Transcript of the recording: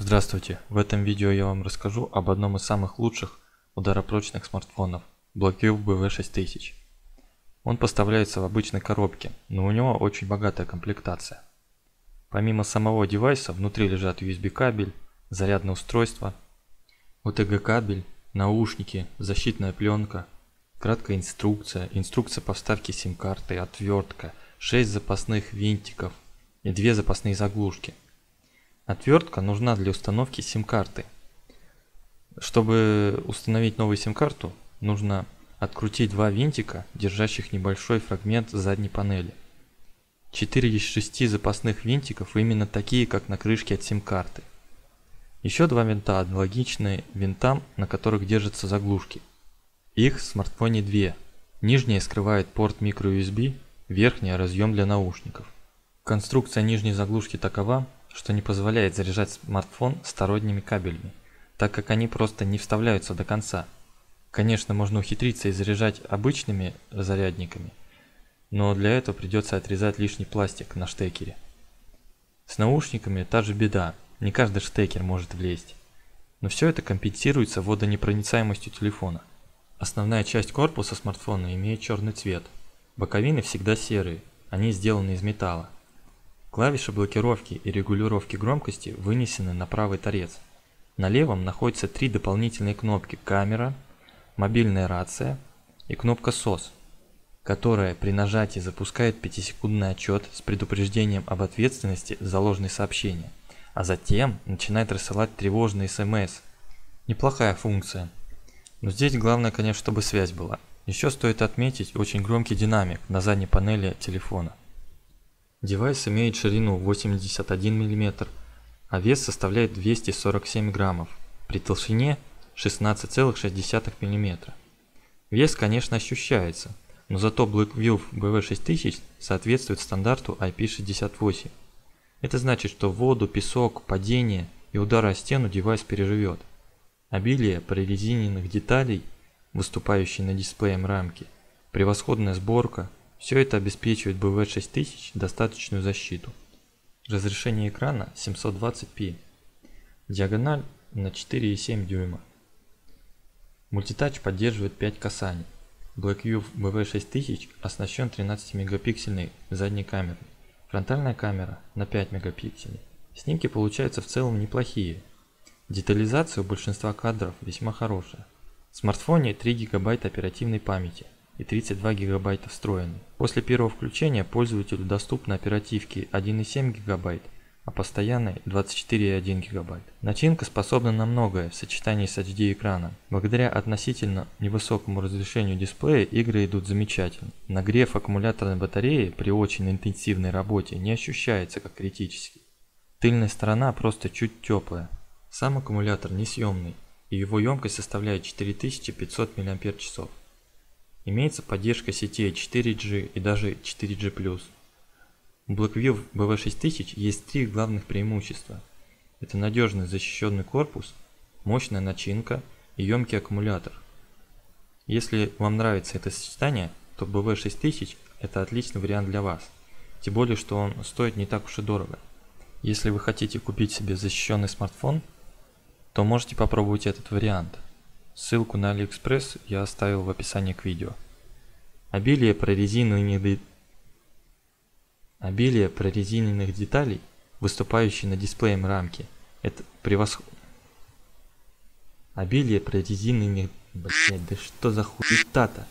Здравствуйте! В этом видео я вам расскажу об одном из самых лучших ударопрочных смартфонов Blackview BV6000. Он поставляется в обычной коробке, но у него очень богатая комплектация. Помимо самого девайса, внутри лежат USB кабель, зарядное устройство, OTG кабель, наушники, защитная пленка, краткая инструкция, инструкция по вставке сим-карты, отвертка, 6 запасных винтиков и 2 запасные заглушки – Отвертка нужна для установки сим-карты. Чтобы установить новую сим-карту, нужно открутить два винтика, держащих небольшой фрагмент задней панели. 4 из 6 запасных винтиков именно такие, как на крышке от сим-карты. Еще два винта аналогичны винтам, на которых держатся заглушки. Их в смартфоне две. Нижняя скрывает порт microUSB, верхняя разъем для наушников. Конструкция нижней заглушки такова, что не позволяет заряжать смартфон сторонними кабелями, так как они просто не вставляются до конца. Конечно, можно ухитриться и заряжать обычными зарядниками, но для этого придется отрезать лишний пластик на штекере. С наушниками та же беда, не каждый штекер может влезть. Но все это компенсируется водонепроницаемостью телефона. Основная часть корпуса смартфона имеет черный цвет. Боковины всегда серые, они сделаны из металла. Клавиши блокировки и регулировки громкости вынесены на правый торец. На левом находятся три дополнительные кнопки «Камера», «Мобильная рация» и кнопка «SOS», которая при нажатии запускает 5-секундный отчет с предупреждением об ответственности за ложные сообщения, а затем начинает рассылать тревожные смс. Неплохая функция. Но здесь главное, конечно, чтобы связь была. Еще стоит отметить очень громкий динамик на задней панели телефона. Девайс имеет ширину 81 мм, а вес составляет 247 граммов, при толщине 16,6 мм. Вес, конечно, ощущается, но зато Blackview BV6000 соответствует стандарту IP68. Это значит, что воду, песок, падение и удары о стену девайс переживет. Обилие прорезиненных деталей, выступающие на дисплеем рамки, превосходная сборка – все это обеспечивает BV6000 достаточную защиту. Разрешение экрана 720p. Диагональ на 4,7 дюйма. Мультитач поддерживает 5 касаний. Blackview BV6000 оснащен 13-мегапиксельной задней камерой. Фронтальная камера на 5 мегапикселей. Снимки получаются в целом неплохие. Детализация у большинства кадров весьма хорошая. В смартфоне 3 гигабайта оперативной памяти – и 32 гигабайта встроенный. После первого включения пользователю доступны оперативки 1,7 гигабайт, а постоянной 24,1 гигабайт. Начинка способна на многое в сочетании с HD экраном. Благодаря относительно невысокому разрешению дисплея игры идут замечательно. Нагрев аккумуляторной батареи при очень интенсивной работе не ощущается как критический. Тыльная сторона просто чуть теплая. Сам аккумулятор несъемный и его емкость составляет 4500 мАч. Имеется поддержка сетей 4G и даже 4G+. У Blackview BV6000 есть три главных преимущества. Это надежный защищенный корпус, мощная начинка и емкий аккумулятор. Если вам нравится это сочетание, то BV6000 это отличный вариант для вас. Тем более, что он стоит не так уж и дорого. Если вы хотите купить себе защищенный смартфон, то можете попробовать этот вариант – Ссылку на AliExpress я оставил в описании к видео. Обилие прорезиненных, Обилие прорезиненных деталей, выступающие на дисплеем рамки, это превосход... Обилие прорезиненных... Блять, да что за хуета-то?